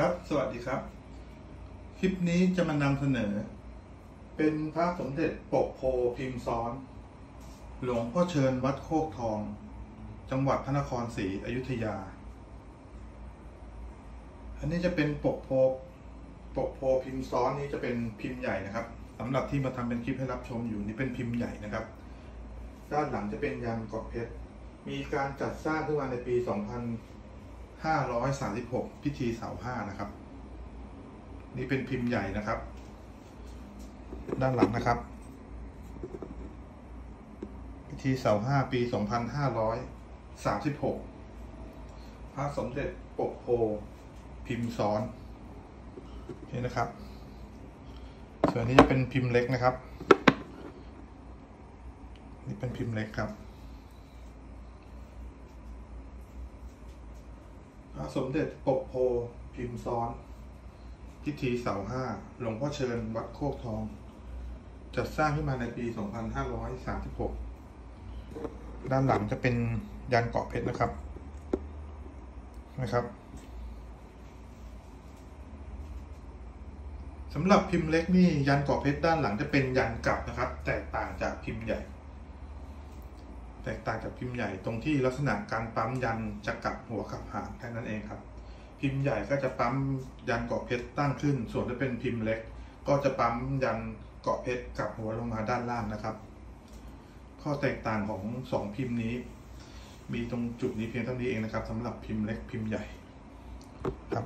ครับ สวัสดีครับ คลิปนี้จะมานำเสนอ เป็นพระสมเด็จปกโพพิมพ์ซ้อน หลวงพ่อเชิญวัดโคกทอง จังหวัดพระนครศรีอยุธยา อันนี้จะเป็นปกโพปกโพพิมพ์ซ้อนนี้จะเป็นพิมพ์ใหญ่นะครับสำหรับที่มาทำเป็นคลิปให้รับชมอยู่นี่เป็นพิมพ์ใหญ่นะครับ ด้านหลังจะเป็นยันเกาะเพชร มีการจัดสร้างขึ้นมาในปี 2 0 536 พิธีเสาห้านะครับ นี่เป็นพิมพ์ใหญ่นะครับ ด้านหลังนะครับ พิธีเสาห้าปี 2536 พระสมเด็จปกโพพิมพ์ซ้อน นี่นะครับ ส่วนนี้จะเป็นพิมพ์เล็กนะครับ นี่เป็นพิมพ์เล็กครับ พระ สมเด็จปกโพพิมพ์ซ้อน พิธีเสาห้าหลวงพ่อเชิญวัดโคกทอง จัดสร้างขึ้นมาในปี 2536 ด้านหลังจะเป็นยันเกาะเพชรนะครับ นะครับสำหรับพิมพ์เล็กนี่ยันเกาะเพชรด้านหลังจะเป็นยันกลับนะครับ แตกต่างจากพิมพ์ใหญ่ แตกต่างจากพิมพ์ใหญ่ตรงที่ลักษณะการปั๊มยันจะกลับหัวขับหางแค่นั้นเองครับ พิมพ์ใหญ่ก็จะปั๊มยันเกาะเพชรตั้งขึ้น ส่วนถ้าเป็นพิมพ์เล็ก ก็จะปั๊มยันเกาะเพชรกลับหัวลงมาด้านล่างนะครับ ข้อแตกต่างของสองพิมพ์นี้ มีตรงจุดนี้เพียงเท่านี้เองนะครับสำหรับพิมพ์เล็กพิมพ์ใหญ่ครับ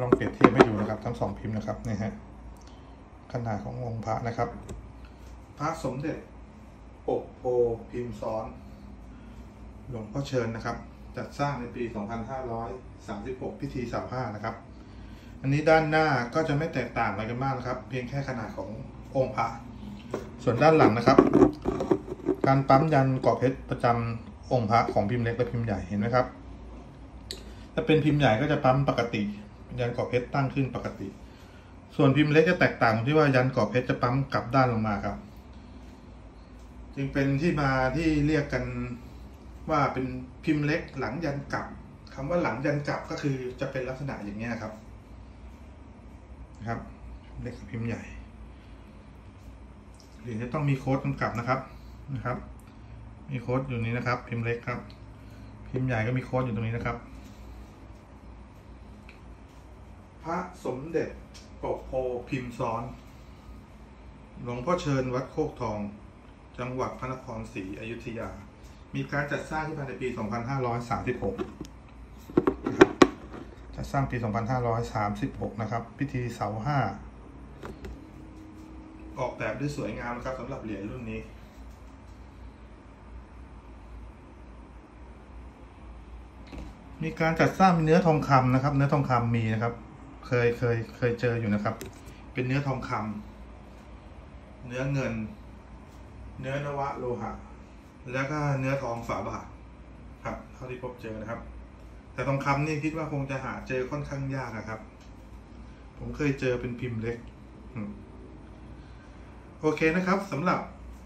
ลองเปรียบเทียบให้ดูนะครับ ทั้งสองพิมพ์นะครับนี่ฮะขนาดขององค์พระนะครับ พระสมเด็จ ปกโพพิมพ์ซ้อน หลวงพ่อเชิญนะครับ จัดสร้างในปี 2536 พิธีสาวห้านะครับ อันนี้ด้านหน้าก็จะไม่แตกต่างอะไรกันมากนะครับ เพียงแค่ขนาดขององค์พระส่วนด้านหลังนะครับ การปั๊มยันกรอบเพชรประจำองค์พระของพิมพ์เล็กและพิมพ์ใหญ่เห็นไหมครับ ถ้าเป็นพิมพ์ใหญ่ก็จะปั๊มปกติยันกรอบเพชรตั้งขึ้นปกติ ส่วนพิมพ์เล็กจะแตกต่างตรงที่ว่ายันกรอบเพชรจะปั๊มกลับด้านลงมาครับ จึงเป็นที่มาที่เรียกกันว่าเป็นพิมพ์เล็กหลังยันกลับคำว่าหลังยันกลับก็คือจะเป็นลักษณะอย่างเงี้ครับนะครับ เล็กกับพิมพ์ใหญ่หรียญจะต้องมีโค้ดกำกับนะครับนะครับ มีโค้ดอยู่นี้นะครับ พิมพ์เล็กครับ พิมพ์ใหญ่ก็มีโค้ดอยู่ตรงนี้นะครับ พระสมเด็จปกโพพิมพ์ซ้อน หลวงพ่อเชิญวัดโคกทอง จังหวัดพระนครศรีอยุธยา มีการจัดสร้างขึ้นมาในปี 2536นะครับจัดสร้างปี 2536 นะครับ พิธีเสาห้า ออกแบบได้สวยงามนะครับสำหรับเหรียญรุ่นนี้มีการจัดสร้างเป็นเนื้อทองคำนะครับ เนื้อทองคำมีนะครับ เคยเคยเคยเจออยู่นะครับ เป็นเนื้อทองคำเนื้อเงิน เนื้อนวะโลหะ แล้วก็เนื้อทองฝาบาทครับ เท่าที่พบเจอนะครับ แต่ทองคำนี่คิดว่าคงจะหาเจอค่อนข้างยากนะครับ ผมเคยเจอเป็นพิมพ์เล็กโอเคนะครับสำหรับ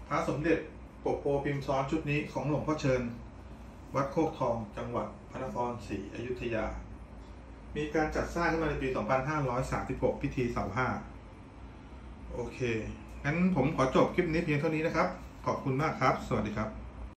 พระสมเด็จปกโพพิมพ์ซ้อนชุดนี้ของหลวงพ่อเชิญ วัดโคกทองจังหวัดพระนครศรีอยุธยา มีการจัดสร้างขึ้นมาในปี 2536 พิธีเสาห้าโอเค งั้นผมขอจบคลิปนี้เพียงเท่านี้นะครับ ขอบคุณมากครับ สวัสดีครับ